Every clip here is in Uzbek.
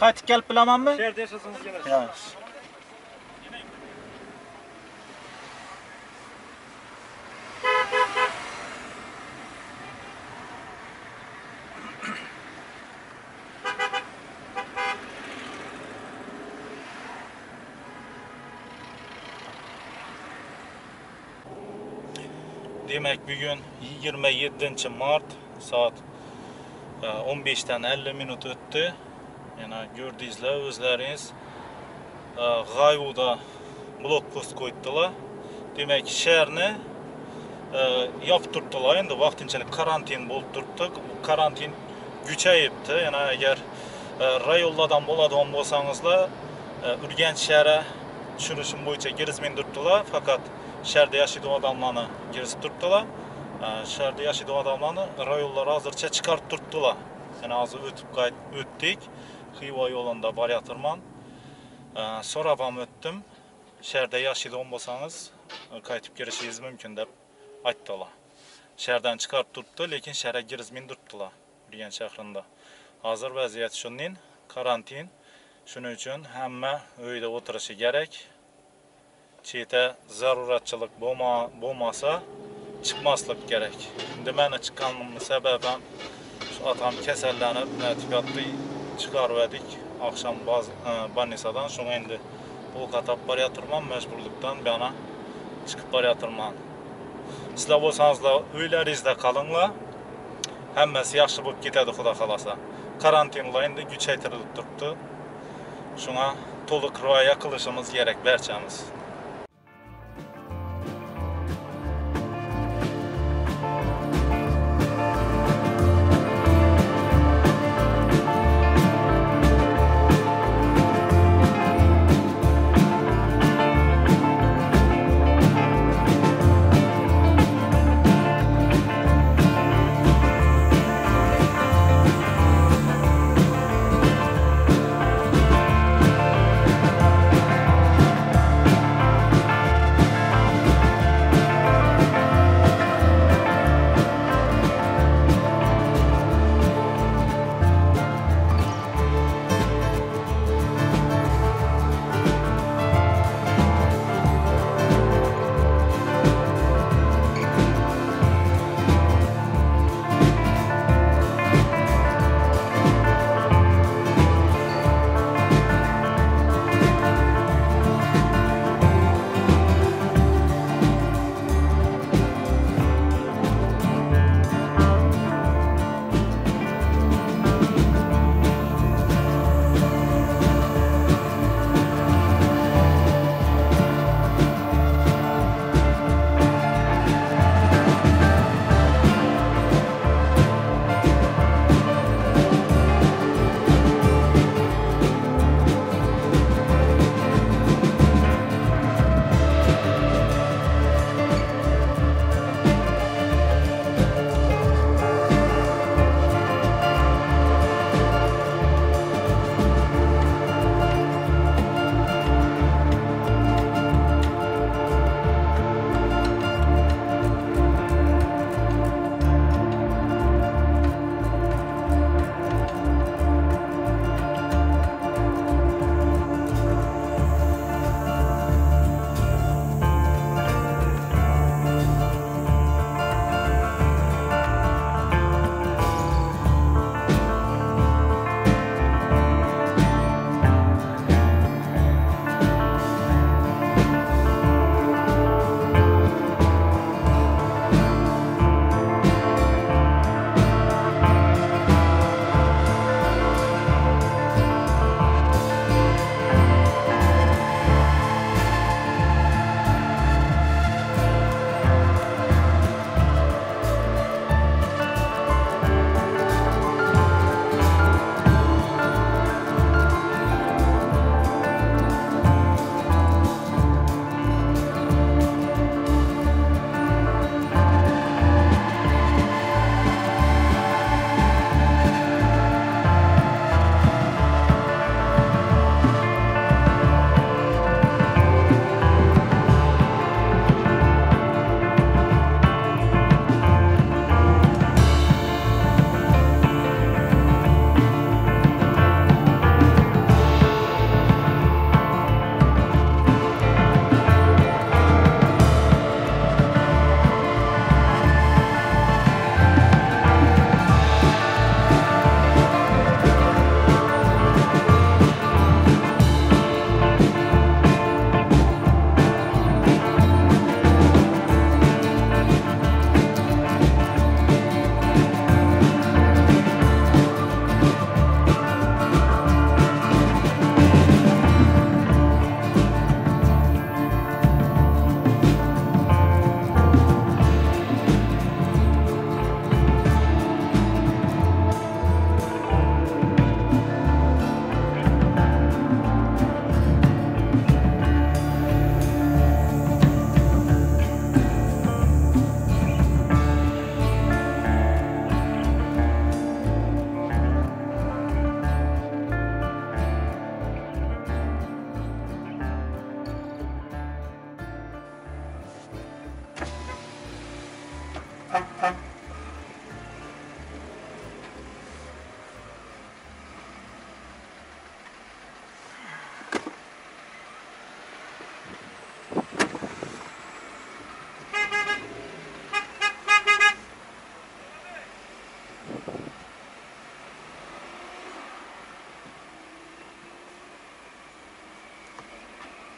qaytib kelib bilamanmi shu yerda yashasangiz kelasiz yaxshi demak bugun 27 mart soat 15 dan 50 minut o'tdi yani gördüğünüzler özleriniz e, Gayvu'da blokpost koydular. Demek şehrini e, yapıp durdular. Endi vaqtinchalik karantin bo'lib turibdi. Karantin kuchayibdi. Yani agar e, rayonlardan bo'ladigan bo'lsangizlar, e, Urganch shahri tushunishim bo'yicha girizmin turibdilar. Faqat shaharda yashaydigan odamlarni girizib turibdilar. E, shaharda yashaydigan odamlarni rayonlar hozircha chiqarib turibdilar. Yani hozir o'tib o'tdik. Xiva yo'lida borayotirman. E, so'rab ham o'tdim. Shaharda yashaydigan bo'lsangiz, qaytib kelishingiz mumkin deb aytdilar. Shahardan chiqarib turibdi, lekin shaharga girizmin turibdilar. Urganch. Hozir vaziyat shuning karantin. Shuning uchun hamma uyda o'tirishi kerak. Cheta zaruratchilik bo'lmasa chiqmaslik kerak. Endi meni chiqqanimning sababi ham shu otam kasallanib, natijada çıkarverdik. Akşam baz, e, bannisadan sonra indi. Bu katap bar yatırman mecburluktan bana çıkıp bar yatırman. Sizler olsanız da üylerizde kalınla. Hemmesi yaxşı bulup gitedi Xuda kalasa. Karantinla indi güç ettirilip durdu. Şuna tolu kroya kılışımız gerek berçemiz.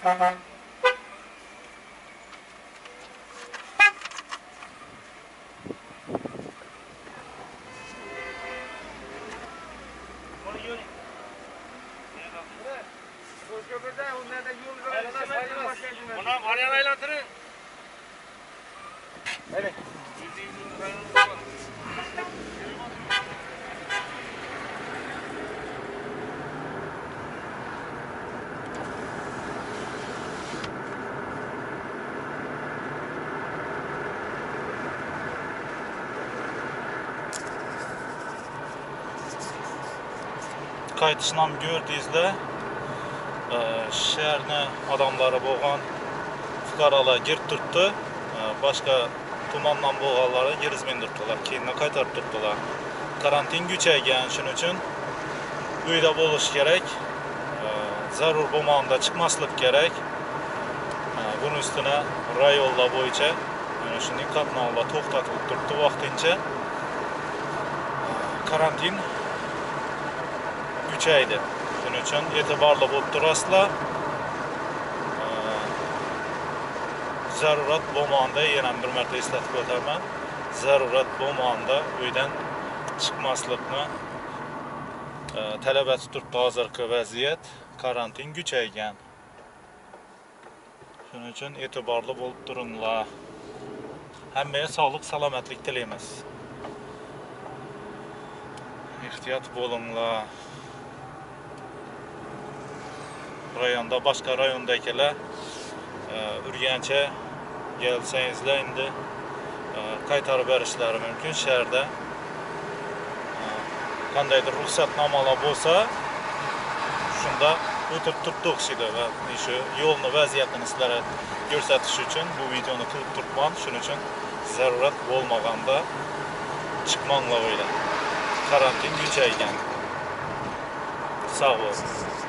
Uh-huh. Qaytishni gördüyüzlər. Ə, şəhərinə odamlari bo'lgan fuqaralar gir tutdu. Ə, tumandan bo'lganlari geriz turibdilar keyin qaytarib turibdilar Karantin kuchaygan shuning uchun uyda bo'lish kerak. Zarur bo'lmaganda chiqmaslik kerak. buni Bunun rayonlar bo'yicha mana shunday qatnovlar to'xtatilib turibdi vaqtincha. Karantin kuchaydi shuning uchun e'tiborli bo'lib turasizlar. Zarurat bo'lmaganda yana bir marta eslatib o'taman. Zarurat bo'lmaganda uydan chiqmaslikni e, talab etib turibdi hozirgi vaziyat karantin kuchaygan. Shuning uchun e'tiborli bo'lib turinglar. Hammaga sog'lik salomatlik tilaymiz. Ehtiyot bo'linglar. Rayonda boshqa rayondagilar e, urgancha kelsangizlar endi e, qaytarib berishlari mumkin shaharda. E, qandaydir ruxsatnomalar bo'lsa shunda o'tib turibdi o'xshaydi va shu yo'lni vaziyatini sizlarga ko'rsatish uchun bu videoni qilib turibman. Shuning uchun zarurat bo'lmaganda chiqmanglar uydan karantin kuchaygan. Sog' bo'linglar